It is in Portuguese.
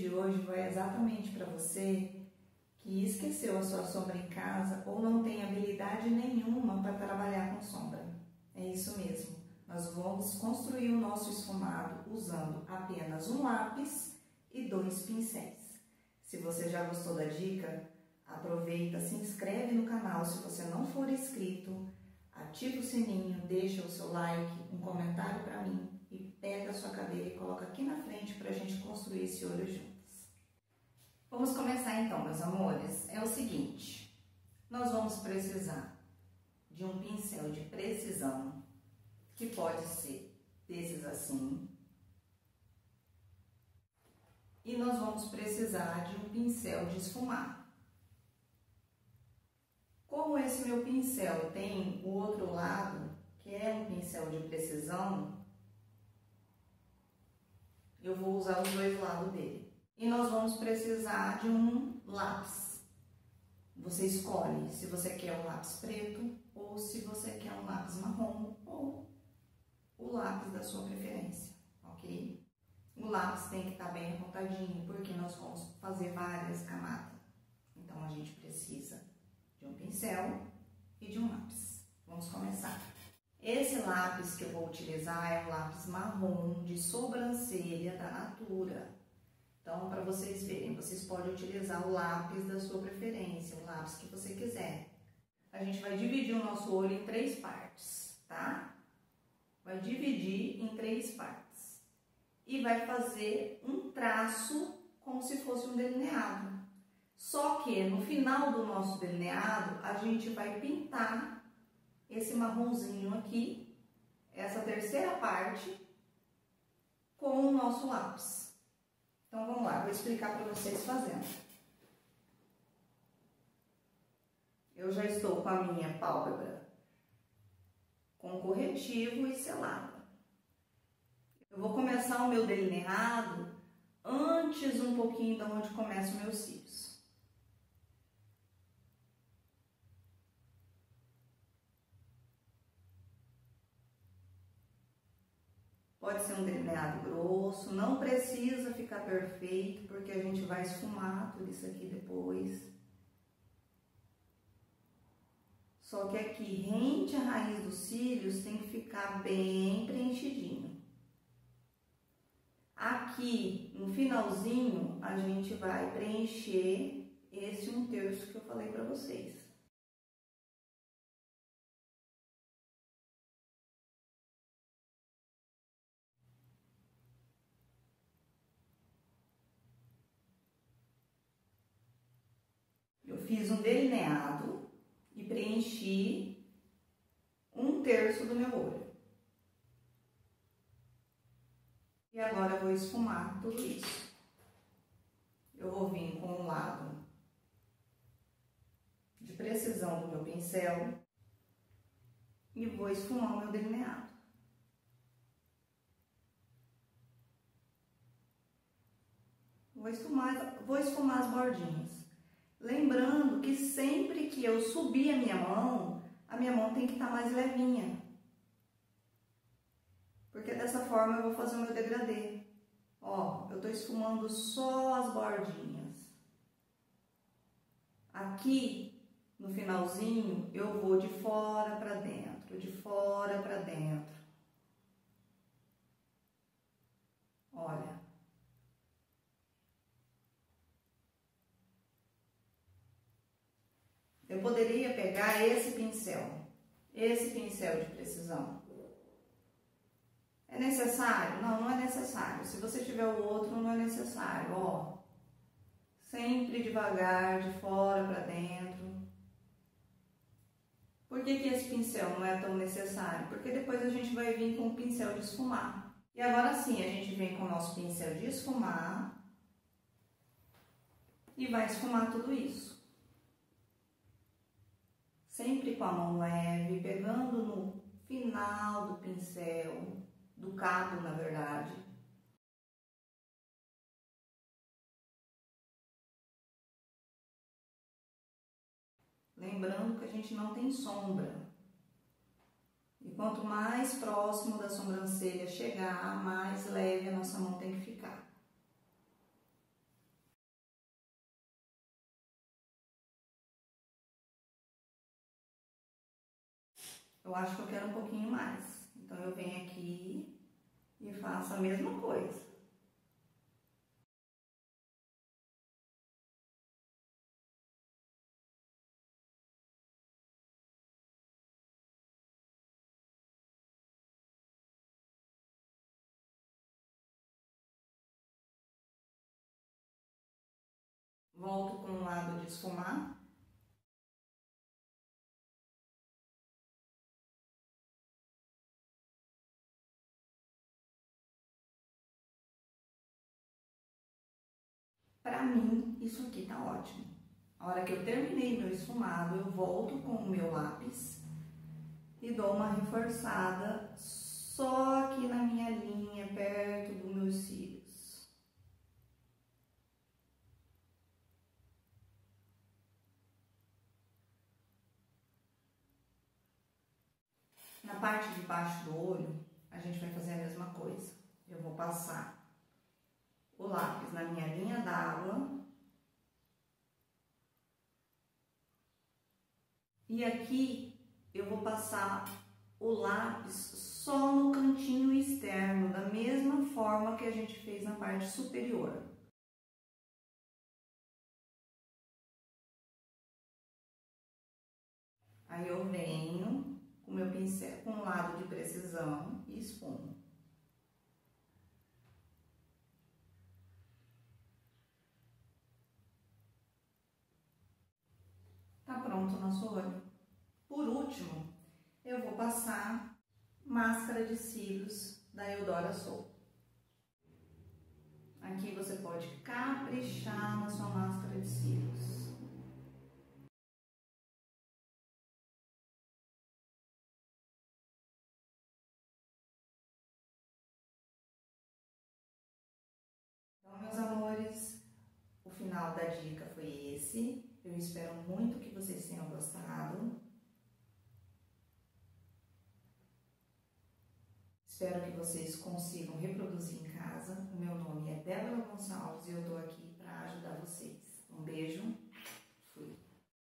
de hoje vai exatamente para você que esqueceu a sua sombra em casa ou não tem habilidade nenhuma para trabalhar com sombra. É isso mesmo. Nós vamos construir o nosso esfumado usando apenas um lápis e dois pincéis. Se você já gostou da dica, aproveita, se inscreve no canal se você não for inscrito, ativa o sininho, deixa o seu like, um comentário para mim pega a sua cadeira e coloca aqui na frente para a gente construir esse olho juntos. Vamos começar então, meus amores. É o seguinte, nós vamos precisar de um pincel de precisão, que pode ser desses assim, e nós vamos precisar de um pincel de esfumar. Como esse meu pincel tem o outro lado, que é um pincel de precisão, eu vou usar os dois lados dele. E nós vamos precisar de um lápis. Você escolhe se você quer um lápis preto ou se você quer um lápis marrom ou o lápis da sua preferência, ok? O lápis tem que estar bem apontadinho, porque nós vamos fazer várias camadas. Então, a gente precisa de um pincel e de um lápis. Vamos começar. Esse lápis que eu vou utilizar é um lápis marrom de sobrancelha da Natura. Então, para vocês verem, vocês podem utilizar o lápis da sua preferência, o lápis que você quiser. A gente vai dividir o nosso olho em três partes, tá? Vai dividir em três partes. E vai fazer um traço como se fosse um delineado. Só que no final do nosso delineado, a gente vai pintar esse marronzinho aqui, essa terceira parte, com o nosso lápis. Então, vamos lá, vou explicar para vocês fazendo. Eu já estou com a minha pálpebra com corretivo e selada. Eu vou começar o meu delineado antes um pouquinho de onde começa o meu cílios. Pode ser um delineado grosso, não precisa ficar perfeito, porque a gente vai esfumar tudo isso aqui depois. Só que aqui, rente a raiz dos cílios, tem que ficar bem preenchidinho. Aqui, no finalzinho, a gente vai preencher esse um terço que eu falei para vocês. Fiz um delineado e preenchi um terço do meu olho. E agora eu vou esfumar tudo isso. Eu vou vir com um lado de precisão do meu pincel e vou esfumar o meu delineado. Vou esfumar, vou esfumar as bordinhas. Lembrando que sempre que eu subir a minha mão, a minha mão tem que estar tá mais levinha. Porque dessa forma eu vou fazer o meu degradê. Ó, eu tô esfumando só as bordinhas. Aqui, no finalzinho, eu vou de fora para dentro, de fora para dentro. Pegar esse pincel, esse pincel de precisão. É necessário? Não, não é necessário. Se você tiver o outro, não é necessário, ó. Sempre devagar, de fora para dentro. Por que, que esse pincel não é tão necessário? Porque depois a gente vai vir com o pincel de esfumar. E agora sim, a gente vem com o nosso pincel de esfumar e vai esfumar tudo isso sempre com a mão leve, pegando no final do pincel, do cabo, na verdade. Lembrando que a gente não tem sombra. E quanto mais próximo da sobrancelha chegar, mais leve a nossa mão tem que ficar. Eu acho que eu quero um pouquinho mais. Então, eu venho aqui e faço a mesma coisa. Volto com o lado de esfumar. Para mim, isso aqui tá ótimo. A hora que eu terminei meu esfumado, eu volto com o meu lápis e dou uma reforçada só aqui na minha linha, perto dos meus cílios. Na parte de baixo do olho, a gente vai fazer a mesma coisa. Eu vou passar o lápis na minha linha d'água. E aqui eu vou passar o lápis só no cantinho externo, da mesma forma que a gente fez na parte superior. Aí eu venho o meu pincel com um lado de precisão e esfumo. Tá pronto o nosso olho. Por último, eu vou passar máscara de cílios da Eudora Soul. Aqui você pode caprichar na sua máscara de cílios. Então, meus amores, o final da dica foi esse. Eu espero muito que vocês Espero que vocês consigam reproduzir em casa. O meu nome é Débora Gonçalves e eu estou aqui para ajudar vocês. Um beijo